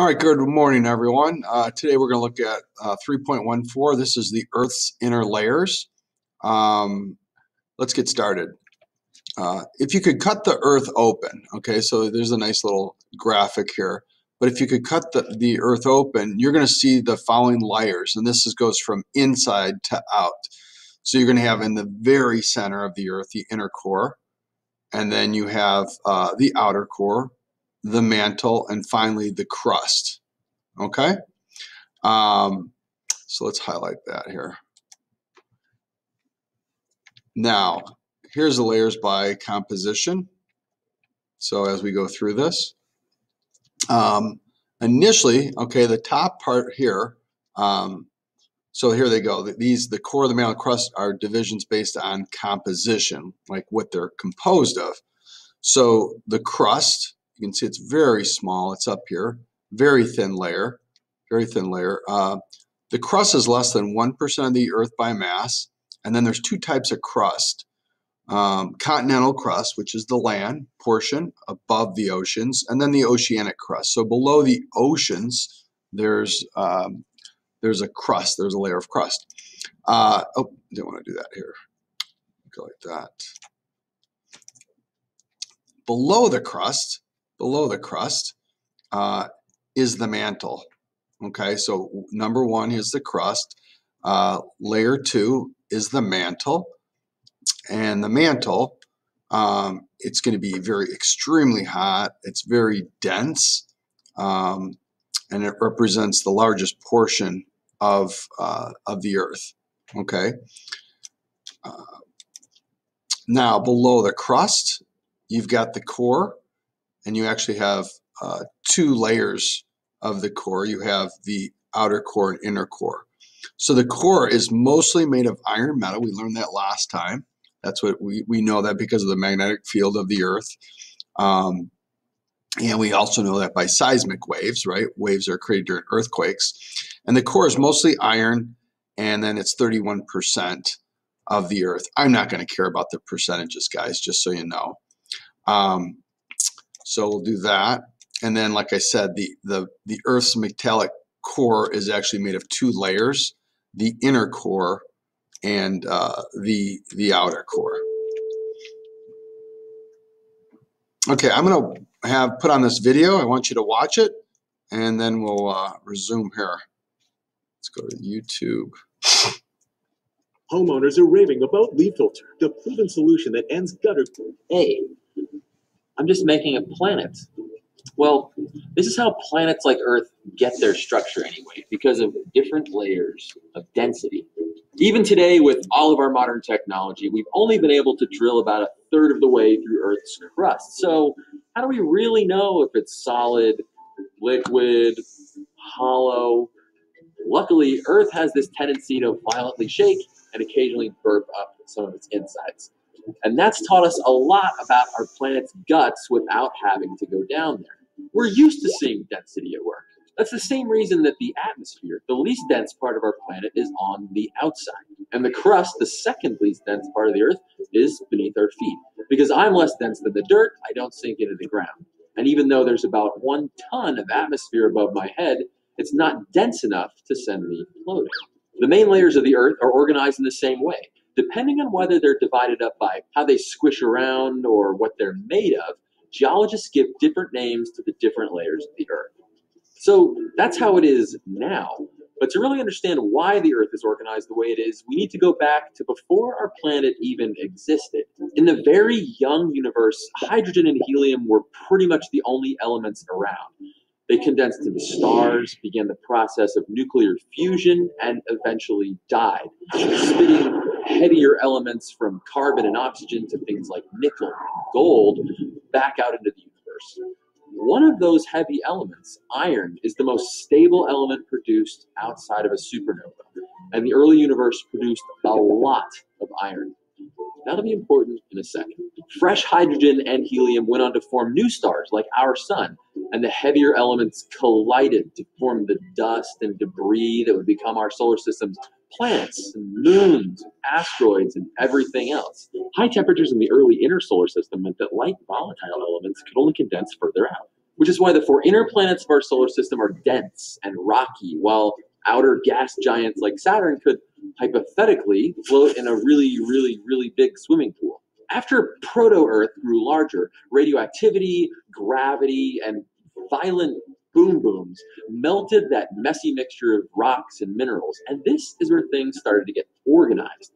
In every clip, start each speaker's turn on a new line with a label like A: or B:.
A: All right, good morning, everyone. Uh, today we're going to look at uh, 3.14. This is the Earth's inner layers. Um, let's get started. Uh, if you could cut the Earth open, okay, so there's a nice little graphic here. But if you could cut the, the Earth open, you're going to see the following layers, and this is, goes from inside to out. So you're going to have in the very center of the Earth the inner core, and then you have uh, the outer core, the mantle, and finally the crust. Okay? Um, so let's highlight that here. Now, here's the layers by composition. So as we go through this, um, initially, okay, the top part here, um, so here they go. These, the core of the mantle crust are divisions based on composition, like what they're composed of. So the crust you can see it's very small. It's up here. Very thin layer. Very thin layer. Uh, the crust is less than 1% of the Earth by mass. And then there's two types of crust. Um, continental crust, which is the land portion above the oceans, and then the oceanic crust. So below the oceans, there's um, there's a crust. There's a layer of crust. Uh, oh, didn't want to do that here. Go like that. Below the crust, below the crust uh, is the mantle. Okay, so number one is the crust. Uh, layer two is the mantle. And the mantle, um, it's going to be very extremely hot. It's very dense. Um, and it represents the largest portion of, uh, of the earth. Okay. Uh, now, below the crust, you've got the core and you actually have uh, two layers of the core. You have the outer core and inner core. So the core is mostly made of iron metal. We learned that last time. That's what we, we know that because of the magnetic field of the earth. Um, and we also know that by seismic waves, right? Waves are created during earthquakes. And the core is mostly iron, and then it's 31% of the earth. I'm not going to care about the percentages, guys, just so you know. Um, so we'll do that. And then, like I said, the, the, the Earth's metallic core is actually made of two layers, the inner core and uh, the, the outer core. Okay, I'm going to have put on this video. I want you to watch it, and then we'll uh, resume here. Let's go to YouTube.
B: Homeowners are raving about Leaf Filter, the proven solution that ends gutter.
C: Hey, I'm just making a planet. Well, this is how planets like Earth get their structure anyway, because of different layers of density. Even today, with all of our modern technology, we've only been able to drill about a third of the way through Earth's crust. So, how do we really know if it's solid, liquid, hollow? Luckily, Earth has this tendency to violently shake and occasionally burp up some of its insides. And that's taught us a lot about our planet's guts without having to go down there. We're used to seeing density at work. That's the same reason that the atmosphere, the least dense part of our planet, is on the outside. And the crust, the second least dense part of the Earth, is beneath our feet. Because I'm less dense than the dirt, I don't sink into the ground. And even though there's about one ton of atmosphere above my head, it's not dense enough to send me floating. The main layers of the Earth are organized in the same way depending on whether they're divided up by how they squish around or what they're made of, geologists give different names to the different layers of the Earth. So that's how it is now. But to really understand why the Earth is organized the way it is, we need to go back to before our planet even existed. In the very young universe, hydrogen and helium were pretty much the only elements around. They condensed into stars, began the process of nuclear fusion, and eventually died, spitting heavier elements from carbon and oxygen to things like nickel and gold back out into the universe. One of those heavy elements, iron, is the most stable element produced outside of a supernova. And the early universe produced a lot of iron. That'll be important in a second. Fresh hydrogen and helium went on to form new stars like our sun, and the heavier elements collided to form the dust and debris that would become our solar system's planets and moons, asteroids, and everything else. High temperatures in the early inner solar system meant that light volatile elements could only condense further out. which is why the four inner planets of our solar system are dense and rocky, while outer gas giants like Saturn could hypothetically float in a really, really, really big swimming pool. After proto Earth grew larger, radioactivity, gravity, and violent boom booms melted that messy mixture of rocks and minerals. And this is where things started to get organized.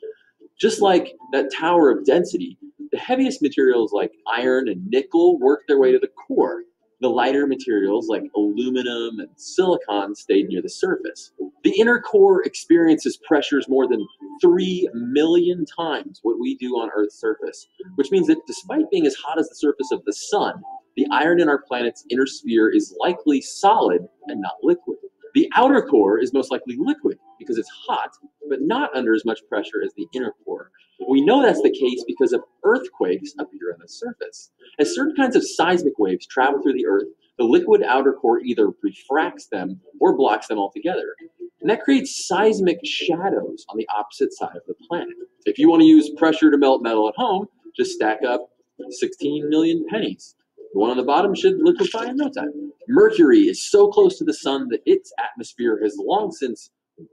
C: Just like that tower of density, the heaviest materials like iron and nickel worked their way to the core. The lighter materials like aluminum and silicon stayed near the surface. The inner core experiences pressures more than 3 million times what we do on Earth's surface, which means that despite being as hot as the surface of the sun, the iron in our planet's inner sphere is likely solid and not liquid. The outer core is most likely liquid because it's hot, but not under as much pressure as the inner core. We know that's the case because of earthquakes appear on the surface. As certain kinds of seismic waves travel through the Earth, the liquid outer core either refracts them or blocks them altogether. And that creates seismic shadows on the opposite side of the planet. If you want to use pressure to melt metal at home, just stack up 16 million pennies. The one on the bottom should liquefy in no time. Mercury is so close to the sun that its atmosphere has long since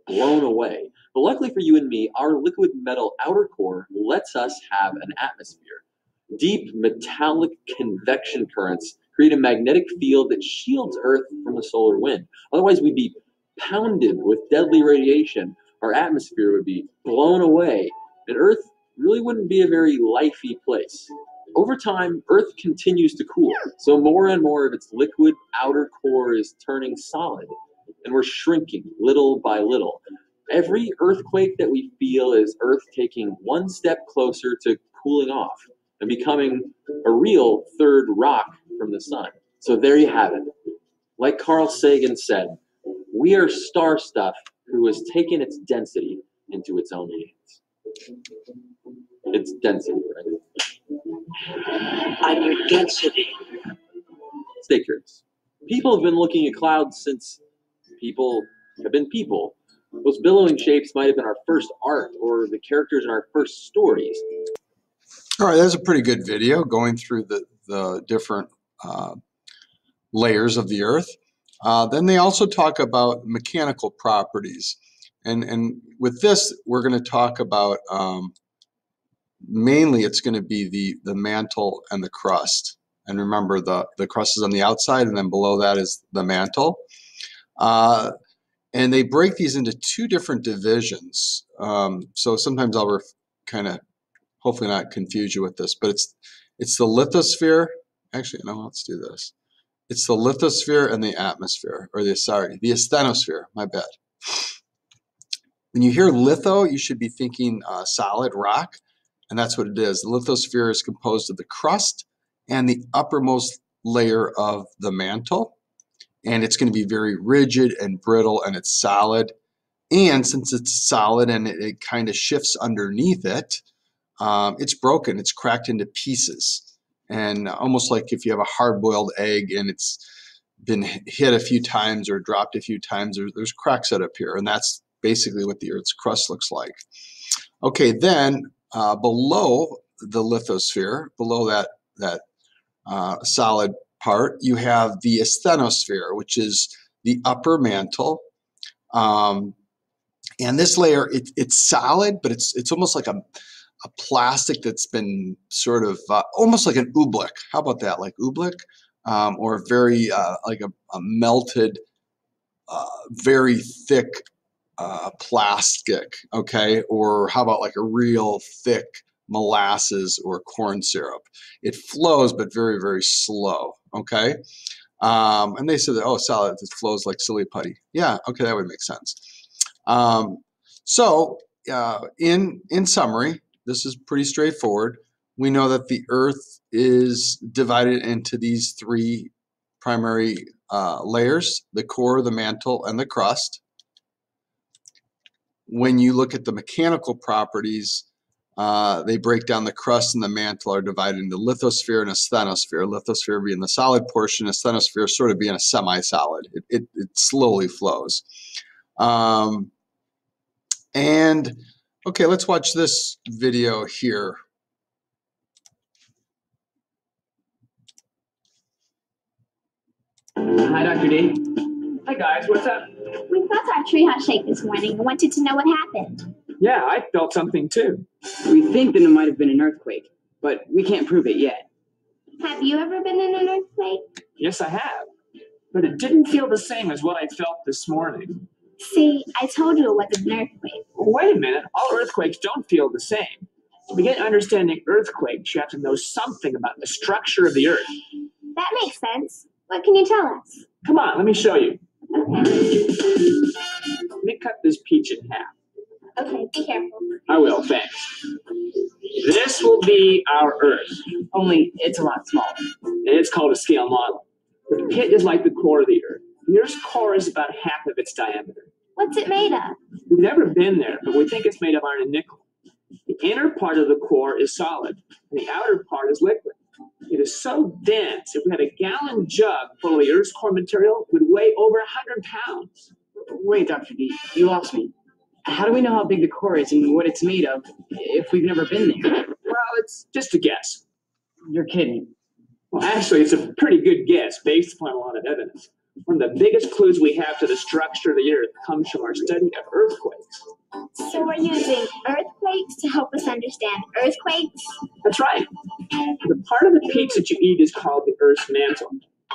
C: blown away. But luckily for you and me, our liquid metal outer core lets us have an atmosphere. Deep metallic convection currents create a magnetic field that shields Earth from the solar wind. Otherwise, we'd be pounded with deadly radiation. Our atmosphere would be blown away, and Earth really wouldn't be a very lifey place. Over time, Earth continues to cool, so more and more of its liquid outer core is turning solid, and we're shrinking little by little. Every earthquake that we feel is Earth taking one step closer to cooling off and becoming a real third rock from the sun. So there you have it. Like Carl Sagan said, we are star stuff who has taken its density into its own hands. It's density, right?
D: On your density.
C: Stay curious. People have been looking at clouds since people have been people. Those billowing shapes might have been our first art or the characters in our first stories.
A: All right, that's a pretty good video going through the, the different uh, layers of the Earth. Uh, then they also talk about mechanical properties. And, and with this, we're going to talk about um, mainly it's going to be the, the mantle and the crust. And remember, the, the crust is on the outside, and then below that is the mantle. Uh, and they break these into two different divisions. Um, so sometimes I'll kind of, hopefully not confuse you with this, but it's it's the lithosphere. Actually, no, let's do this. It's the lithosphere and the atmosphere, or the sorry, the asthenosphere. My bad. When you hear litho, you should be thinking uh, solid rock, and that's what it is. The lithosphere is composed of the crust and the uppermost layer of the mantle, and it's going to be very rigid and brittle, and it's solid. And since it's solid and it, it kind of shifts underneath it, um, it's broken. It's cracked into pieces, and almost like if you have a hard-boiled egg and it's been hit a few times or dropped a few times, there's, there's cracks that appear, and that's basically what the Earth's crust looks like. Okay, then uh, below the lithosphere, below that that uh, solid part, you have the asthenosphere, which is the upper mantle. Um, and this layer, it, it's solid, but it's it's almost like a, a plastic that's been sort of uh, almost like an oobleck. How about that? Like oobleck, um, or very uh, like a, a melted, uh, very thick uh, plastic, okay? Or how about like a real thick molasses or corn syrup? It flows, but very, very slow, okay? Um, and they said, that, oh, solid, it flows like silly putty. Yeah, okay, that would make sense. Um, so, uh, in in summary, this is pretty straightforward. We know that the Earth is divided into these three primary uh, layers: the core, the mantle, and the crust when you look at the mechanical properties, uh, they break down the crust and the mantle are divided into lithosphere and asthenosphere. Lithosphere being the solid portion, asthenosphere sort of being a semi-solid. It, it, it slowly flows. Um, and okay, let's watch this video here.
D: Hi, Dr. D. Hi, guys. What's up?
E: We felt our treehouse shake this morning and wanted to know what happened.
D: Yeah, I felt something too.
F: We think that it might have been an earthquake, but we can't prove it yet.
E: Have you ever been in an earthquake?
D: Yes, I have. But it didn't feel the same as what I felt this morning.
E: See, I told you it wasn't an earthquake.
D: Wait a minute. All earthquakes don't feel the same. To begin understanding earthquakes, you have to know something about the structure of the earth.
E: That makes sense. What can you tell us?
D: Come on, let me show you. Let me cut this peach in half.
E: Okay, be careful.
D: I will, thanks. This will be our Earth.
F: Only it's a lot smaller.
D: and it's called a scale model. The pit is like the core of the Earth. The Earth's core is about half of its diameter.
E: What's it made of?
D: We've never been there, but we think it's made of iron and nickel. The inner part of the core is solid, and the outer part is liquid. It is so dense, if we had a gallon jug full of the Earth's core material, it would weigh over 100 pounds.
F: Wait, Dr. D, you lost me. How do we know how big the core is and what it's made of if we've never been there?
D: Well, it's just a guess.
F: You're kidding.
D: Well, actually, it's a pretty good guess based upon a lot of evidence. One of the biggest clues we have to the structure of the Earth comes from our study of earthquakes.
E: So we're using earthquakes to help us understand earthquakes?
D: That's right. The part of the peach that you eat is called the Earth's mantle.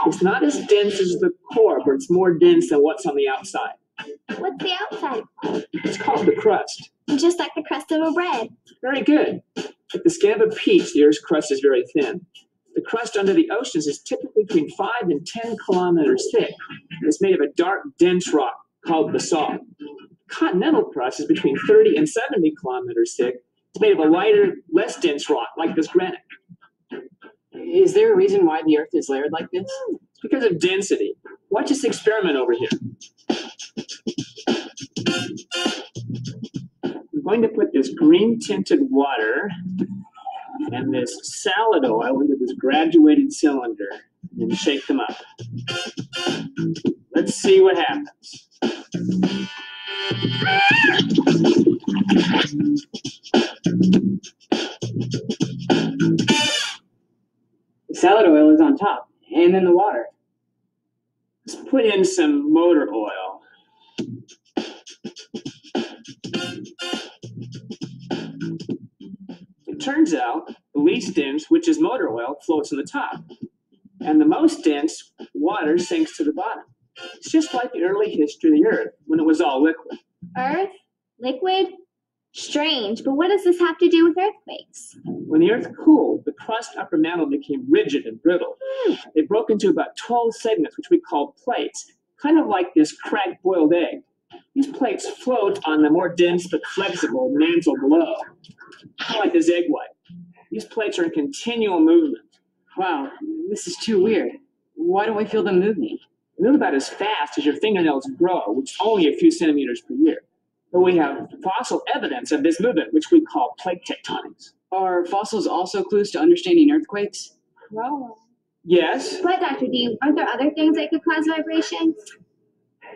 D: It's not as dense as the core, but it's more dense than what's on the outside.
E: What's the outside?
D: It's called the crust.
E: Just like the crust of a bread.
D: Very good. Like the skin of a peach, the Earth's crust is very thin. The crust under the oceans is typically between 5 and 10 kilometers thick. It's made of a dark, dense rock called basalt. Continental crust is between 30 and 70 kilometers thick. It's made of a lighter, less dense rock, like this granite.
F: Is there a reason why the Earth is layered like this?
D: It's because of density. Watch this experiment over here. I'm going to put this green tinted water and this salad oil into this graduated cylinder and shake them up. Let's see what happens.
F: The salad oil is on top, and then the water.
D: Let's put in some motor oil. It turns out the least dense, which is motor oil, floats on the top, and the most dense, water, sinks to the bottom. It's just like the early history of the Earth when it was all liquid.
E: Earth? Liquid? Strange, but what does this have to do with earthquakes?
D: When the Earth cooled, the crust upper mantle became rigid and brittle. It broke into about 12 segments, which we call plates, kind of like this cracked boiled egg. These plates float on the more dense but flexible mantle below, kind of like this egg white. These plates are in continual movement.
F: Wow, this is too weird. Why don't we feel them moving?
D: They move about as fast as your fingernails grow, which is only a few centimeters per year. But we have fossil evidence of this movement, which we call plate tectonics.
F: Are fossils also clues to understanding earthquakes?
E: Well,
D: Yes?
E: but Dr. D, aren't there other things that could cause vibrations?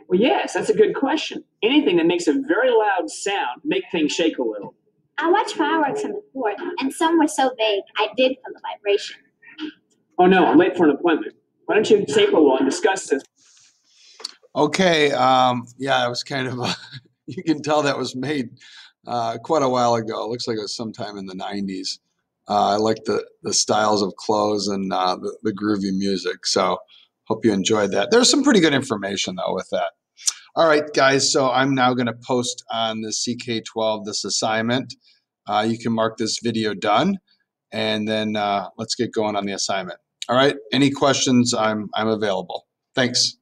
D: Well, yes, that's a good question. Anything that makes a very loud sound make things shake a little.
E: I watched fireworks on the fort, and some were so big I did feel the vibration.
D: Oh no, I'm late for an appointment. Why don't you take a while and discuss this?
A: Okay, um, yeah, it was kind of, a- you can tell that was made uh, quite a while ago. It looks like it was sometime in the 90s. Uh, I like the, the styles of clothes and uh, the, the groovy music. So hope you enjoyed that. There's some pretty good information though with that. All right, guys. So I'm now going to post on the CK12 this assignment. Uh, you can mark this video done, and then uh, let's get going on the assignment. All right. Any questions? I'm I'm available. Thanks.